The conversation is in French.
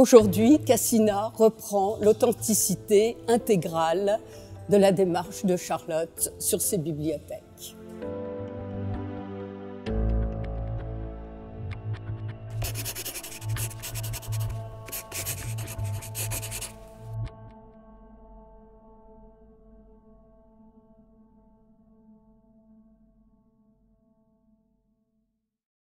Aujourd'hui, Cassina reprend l'authenticité intégrale de la démarche de Charlotte sur ses bibliothèques.